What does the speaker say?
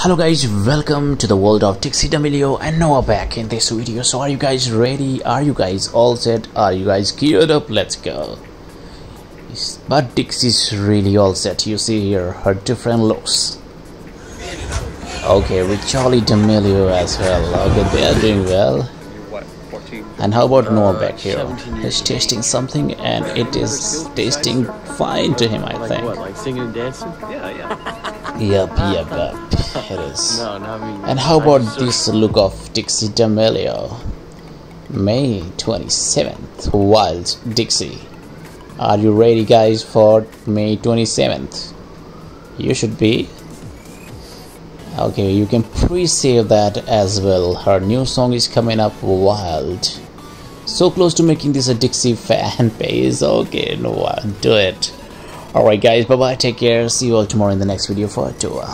Hello guys, welcome to the world of Dixie D'Amelio and Noah Beck in this video. So are you guys ready? Are you guys all set? Are you guys geared up? Let's go. But Dixie's really all set. You see here her different looks. Okay, with Charli D'Amelio as well. Okay, they are doing well. And how about Noah Beck here? He's tasting something and it is tasting fine to him, I Like think. what? Like singing and dancing? Yeah, yeah. Yep, yep, yep. It is. No, no, I mean. And how about just- this look of Dixie D'Amelio? May 27th, Wild Dixie. Are you ready, guys, for May 27th? You should be. Okay, you can pre save that as well. Her new song is coming up, Wild. So close to making this a Dixie fan base. Okay, no, do it. Alright, guys, bye bye, take care. See you all tomorrow in the next video for a tour.